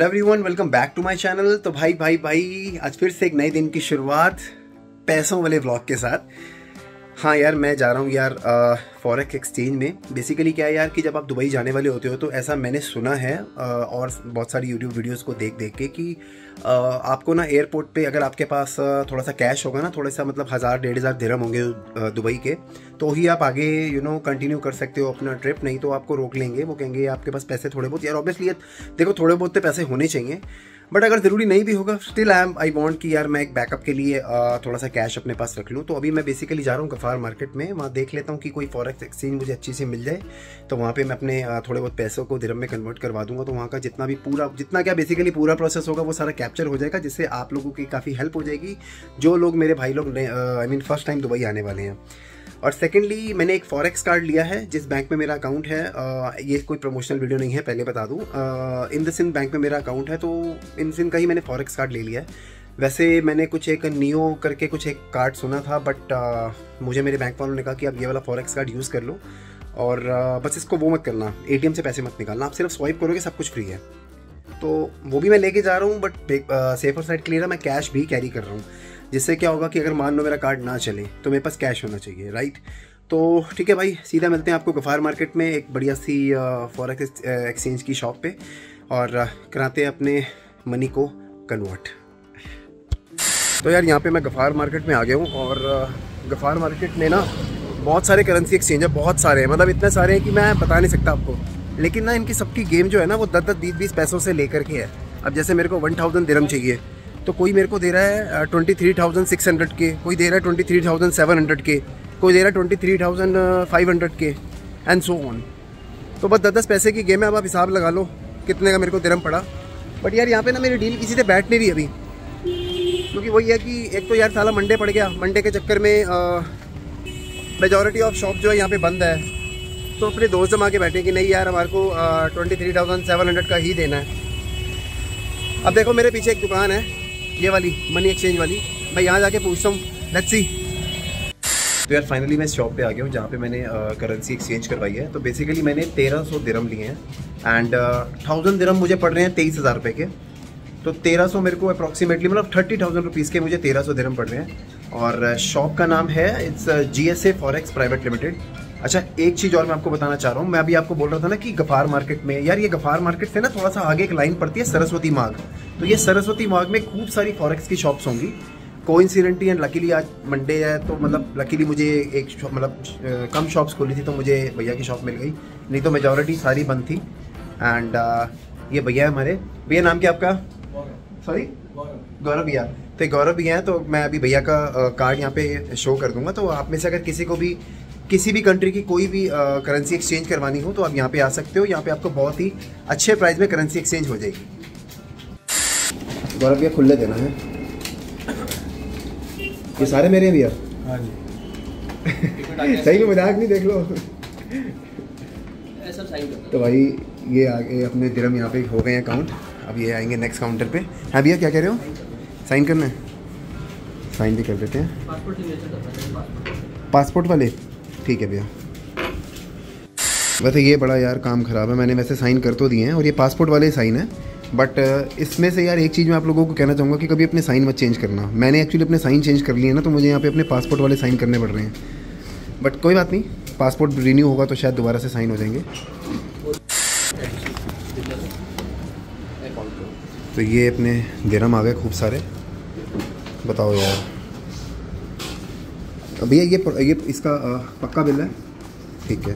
Hello everyone welcome back to my channel तो भाई भाई भाई, आज फिर से एक नए दिन की शुरुआत पैसों वाले ब्लॉग के साथ। हाँ यार मैं जा रहा हूँ यार फॉरेक्स एक्सचेंज में। बेसिकली क्या है यार कि जब आप दुबई जाने वाले होते हो तो ऐसा मैंने सुना है आ, और बहुत सारी यूट्यूब वीडियोस को देख देख के कि आ, आपको ना एयरपोर्ट पे अगर आपके पास थोड़ा सा कैश होगा ना थोड़ा सा मतलब हज़ार डेढ़ हज़ार दिरम होंगे दुबई के तो ही आप आगे यू नो कंटिन्यू कर सकते हो अपना ट्रिप नहीं तो आपको रोक लेंगे। वो कहेंगे आपके पास पैसे थोड़े बहुत यार ऑब्वियसली देखो थोड़े बहुत तो पैसे होने चाहिए बट अगर ज़रूरी नहीं भी होगा still I am I want कि यार मैं एक बैकअप के लिए थोड़ा सा कैश अपने पास रख लूँ। तो अभी मैं बेसिकली जा रहा हूँ गफ़ार मार्केट में, वहाँ देख लेता हूँ कि कोई फॉरेक्स एक्सचेंज मुझे अच्छी सी मिल जाए तो वहाँ पर मैं अपने थोड़े बहुत पैसों को दिरम में कन्वर्ट करवा दूँगा। तो वहाँ का जितना भी पूरा, जितना क्या बेसिकली पूरा प्रोसेस होगा, वो सारा कैप्चर हो जाएगा, जिससे आप लोगों की काफ़ी हेल्प हो जाएगी, जो लोग मेरे भाई लोग I mean first time Dubai आने वाले हैं। और सेकेंडली मैंने एक फॉरेक्स कार्ड लिया है जिस बैंक में मेरा अकाउंट है। आ, ये कोई प्रमोशनल वीडियो नहीं है पहले बता दूँ। इन द सिंध बैंक में मेरा अकाउंट है तो इन सिंध का ही मैंने फॉरेक्स कार्ड ले लिया है। वैसे मैंने कुछ एक नियो करके कुछ एक कार्ड सुना था बट आ, मुझे मेरे बैंक वालों ने कहा कि आप ये वाला फॉरेक्स कार्ड यूज़ कर लो। और आ, बस इसको वो मत करना एटीएम से पैसे मत निकालना। आप सिर्फ़ स्वाइप करोगे सब कुछ फ्री है। तो वो भी मैं लेके जा रहा हूँ बट सेफर साइड क्लियर है मैं कैश भी कैरी कर रहा हूँ। जिससे क्या होगा कि अगर मान लो मेरा कार्ड ना चले तो मेरे पास कैश होना चाहिए राइट तो ठीक है भाई, सीधा मिलते हैं आपको गफ़ार मार्केट में एक बढ़िया सी फॉरेक्स एक्सचेंज की शॉप पे और कराते हैं अपने मनी को कन्वर्ट तो यार, यहाँ पे मैं गफ़ार मार्केट में आ गया हूँ और गफ़ार मार्केट में ना बहुत सारे करेंसी एक्सचेंज है, बहुत सारे हैं। मतलब इतने सारे हैं कि मैं बता नहीं सकता आपको। लेकिन ना इनकी सबकी गेम जो है ना वो दस दस, बीस बीस पैसों से लेकर के है। अब जैसे मेरे को वन थाउज़ेंड दिरम चाहिए तो कोई मेरे को दे रहा है twenty three thousand six hundred के, कोई दे रहा है twenty three thousand seven hundred के, कोई दे रहा है twenty three thousand five hundred के एंड सो ऑन तो बस दस दस पैसे की गेम है, अब आप हिसाब लगा लो, कितने का मेरे को दिरम पड़ा। बट यार यहाँ पे ना मेरी डील किसी से बैठ नहीं रही अभी। क्योंकि वही है कि एक तो यार साला मंडे पड़ गया, मंडे के चक्कर में मेजोरिटी ऑफ़ शॉप जो है यहाँ पे बंद है। तो अपने दोस्त जमा के बैठे कि नहीं यार, हमारे को twenty three thousand seven hundred का ही देना है। अब देखो, मेरे पीछे एक दुकान है, ये वाली मनी एक्सचेंज वाली। मैं यहाँ जाके पूछता हूँ लेट्स तो यार फाइनली मैं शॉप पे आ गया हूँ, जहाँ पे मैंने करेंसी एक्सचेंज करवाई है। तो बेसिकली मैंने तेरह सौ दिरम लिए हैं एंड थाउज़ेंड दिरम मुझे पड़ रहे हैं तेईस हज़ार रुपये के। तो तेरह सौ मेरे को अप्रॉक्सीमेटली मतलब थर्टी थाउज़ेंड रुपीज़ के मुझे तेरह सौ दिरम पड़ रहे हैं। और शॉप का नाम है it's G S A forex private limited अच्छा एक चीज़ और मैं आपको बताना चाह रहा हूँ। मैं अभी आपको बोल रहा था ना कि गफ़ार मार्केट में यार ये गफ़ार मार्केट से ना थोड़ा सा आगे एक लाइन पड़ती है सरस्वती मार्ग। तो ये सरस्वती मार्ग में खूब सारी फॉरेक्स की शॉप्स होंगी। को इंसिडेंटली एंड लकीली आज मंडे है तो मतलब लकीली मुझे एक मतलब कम शॉप्स खोली थी तो मुझे भैया की शॉप मिल गई। नहीं तो मेजोरिटी सारी बंद थी। एंड uh, ये भैया है हमारे। भैया नाम क्या आपका? सॉरी गौरव। भैया। तो गौरव भैया हैं तो मैं अभी भैया का कार्ड यहाँ पे शो कर दूँगा। तो आप में से अगर किसी को भी किसी भी कंट्री की कोई भी करेंसी एक्सचेंज करवानी हो तो आप यहाँ पे आ सकते हो। यहाँ पे आपको बहुत ही अच्छे प्राइस में करेंसी एक्सचेंज हो जाएगी। गौरव भैया खुले देना है। ये सारे मेरे हैं भैया? हाँ जी। सही में मज़ाक नहीं देख लो। तो भाई ये आगे अपने दिरम यहाँ पे हो गए हैं अकाउंट अब ये आएँगे नेक्स्ट काउंटर पे। हाँ भैया क्या कह रहे हो? साइन करना है। साइन भी कर देते हैं। पासपोर्ट वाले? ठीक है भैया। वैसे ये बड़ा यार काम ख़राब है, मैंने वैसे साइन कर तो दिए हैं और ये पासपोर्ट वाले साइन है। बट इसमें से यार एक चीज़ मैं आप लोगों को कहना चाहूँगा कि कभी अपने साइन मत चेंज करना। मैंने एक्चुअली अपने साइन चेंज कर लिए ना तो मुझे यहाँ पे अपने पासपोर्ट वाले साइन करने पड़ रहे हैं। बट कोई बात नहीं पासपोर्ट रिन्यू होगा तो शायद दोबारा से साइन हो जाएँगे। तो ये अपने दिरम आ गए खूब सारे। बताओ यार। भैया ये ये इसका पक्का बिल है? ठीक है।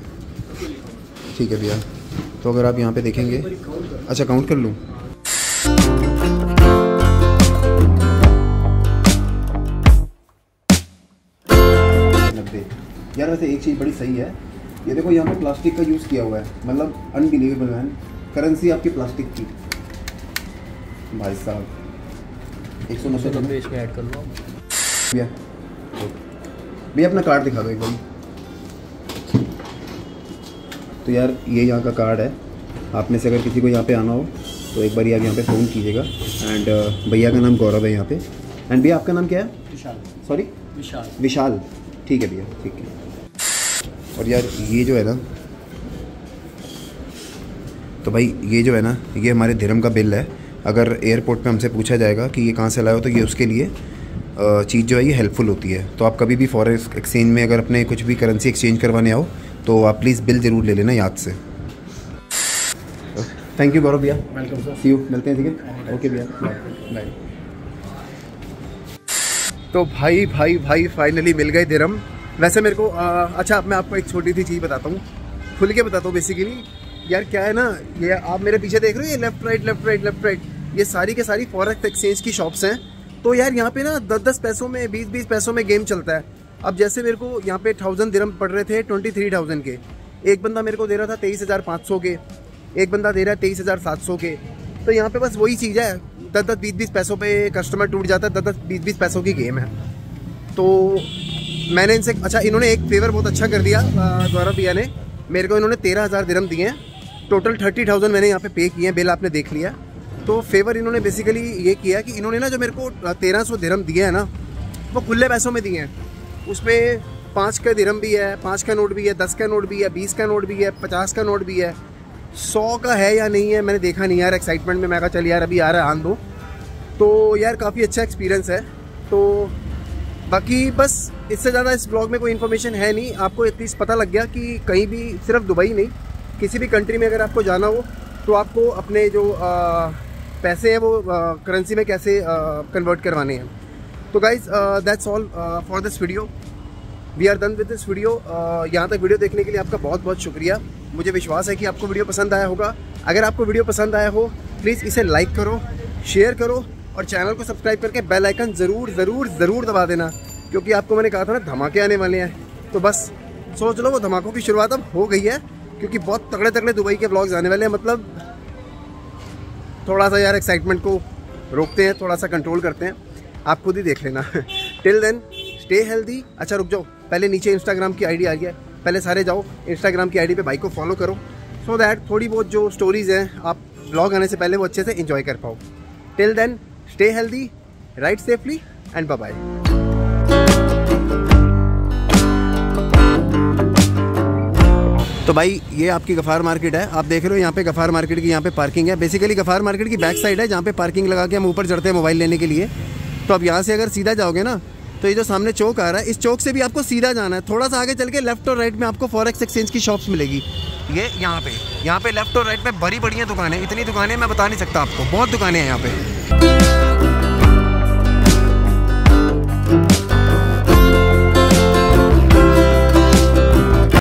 ठीक है भैया। तो अगर आप यहाँ पे देखेंगे। अच्छा काउंट कर लूँ। नब्बे। यार वैसे एक चीज़ बड़ी सही है। ये देखो यहाँ पे प्लास्टिक का यूज़ किया हुआ है। मतलब अनबिलीवेबल मैन करेंसी आपकी प्लास्टिक की। भाई साहब। एक सौ नब्बे इसमें ऐड कर लो। भैया भैया अपना कार्ड दिखा दो एक बार। तो यार ये यहाँ का कार्ड है। आप में से अगर किसी को यहाँ पे आना हो तो एक बार आप यहाँ पे फ़ोन कीजिएगा। एंड uh, भैया का नाम गौरव है यहाँ पे। एंड भैया आपका नाम क्या है? विशाल। सॉरी विशाल। विशाल। ठीक है भैया ठीक है। और यार ये जो है ना तो भाई ये जो है ना ये हमारे धर्म का बिल है। अगर एयरपोर्ट पे हमसे पूछा जाएगा कि ये कहाँ से लाए हो तो ये उसके लिए। चीज़ जो है ये हेल्पफुल होती है। तो आप कभी भी फॉरेक्स एक्सचेंज में अगर अपने कुछ भी करेंसी एक्सचेंज करवाने आओ तो आप प्लीज़ बिल ज़रूर ले लेना याद से। थैंक यू गौरव भैया। वेलकम सर सी यू मिलते हैं ठीक है? ओके भैया। बाय तो भाई भाई भाई फाइनली मिल गए दिरम वैसे मेरे को आ, अच्छा मैं आपको एक छोटी सी चीज़ बताता हूँ। खुल के बताता हूँ बेसिकली यार क्या है ना ये आप मेरे पीछे देख रहे हो ये left right left right left right ये सारी के सारी फॉरेक्स एक्सचेंज की शॉप्स हैं। तो यार यहाँ पे ना दस दस पैसों में बीस बीस पैसों में गेम चलता है। अब जैसे मेरे को यहाँ पे थाउज़ेंड दिरम पड़ रहे थे ट्वेंटी थ्री थाउज़ेंड के। एक बंदा मेरे को दे रहा था तेईस हज़ार पाँच सौ के। एक बंदा दे रहा है तेईस हज़ार सात सौ के। तो यहाँ पे बस वही चीज़ है। दस दस बीस बीस पैसों पे कस्टमर टूट जाता है। दस दस बीस बीस पैसों की गेम है। तो मैंने इनसे अच्छा इन्होंने एक फेवर बहुत अच्छा कर दिया द्वारा भैया ने। मेरे को इन्होंने तेरह हज़ार दिरम दिए हैं। टोटल थर्टी थाउज़ेंड मैंने यहाँ पे पे किए हैं। बिल आपने देख लिया। तो फेवर इन्होंने बेसिकली ये किया कि इन्होंने ना जो मेरे को तेरह सौ धर्म दिए हैं ना वो खुले पैसों में दिए हैं। उसमें पाँच का धर्म भी है पाँच का नोट भी है दस का नोट भी है बीस का नोट भी है पचास का नोट भी है। सौ का है या नहीं है मैंने देखा नहीं यार एक्साइटमेंट में मैं कहा चल यार अभी आ रहा है आन दो। तो यार काफ़ी अच्छा एक्सपीरियंस है। तो बाकी बस इससे ज़्यादा इस ब्लॉग में कोई इन्फॉर्मेशन है नहीं। आपको एटलीस्ट पता लग गया कि कहीं भी सिर्फ़ दुबई नहीं किसी भी कंट्री में अगर आपको जाना हो तो आपको अपने जो आ, पैसे हैं वो करेंसी में कैसे कन्वर्ट करवाने हैं। तो guys that's all for this video we are done with this video यहाँ तक वीडियो देखने के लिए आपका बहुत बहुत शुक्रिया। मुझे विश्वास है कि आपको वीडियो पसंद आया होगा। अगर आपको वीडियो पसंद आया हो प्लीज़ इसे लाइक करो शेयर करो और चैनल को सब्सक्राइब करके बेल आइकन ज़रूर ज़रूर ज़रूर दबा देना। क्योंकि आपको मैंने कहा था ना, धमाके आने वाले हैं। तो बस, सोच लो वो धमाकों की शुरुआत अब हो गई है, क्योंकि बहुत तगड़े तगड़े दुबई के ब्लॉग्स आने वाले हैं। मतलब थोड़ा सा यार एक्साइटमेंट को रोकते हैं, थोड़ा सा कंट्रोल करते हैं। आप खुद ही देख लेना। टिल देन स्टे हेल्दी अच्छा रुक जाओ। पहले नीचे इंस्टाग्राम की आईडी आ गया पहले सारे जाओ इंस्टाग्राम की आईडी पे बाइक को फॉलो करो। सो so दैट थोड़ी बहुत जो स्टोरीज़ हैं, आप ब्लॉग आने से पहले वो अच्छे से इंजॉय कर पाओ। Till then stay healthy right safely and bye तो भाई, ये आपकी गफ़ार मार्केट है। आप देख रहे हो, यहाँ पे गफ़ार मार्केट की यहाँ पे पार्किंग है। बेसिकली गफ़ार मार्केट की बैक साइड है, जहाँ पे पार्किंग लगा के हम ऊपर चढ़ते हैं मोबाइल लेने के लिए। तो अब यहाँ से अगर सीधा जाओगे ना तो ये जो सामने चौक आ रहा है, इस चौक से भी आपको सीधा जाना है। थोड़ा सा आगे चल के लेफ़्ट और राइट में आपको फॉरेक्स एक्सचेंज की शॉप्स मिलेगी। ये यहाँ पे यहाँ पे लेफ़्ट और राइट में बड़ी बड़ी दुकानें इतनी दुकानें मैं बता नहीं सकता आपको। बहुत दुकानें हैं यहाँ पे।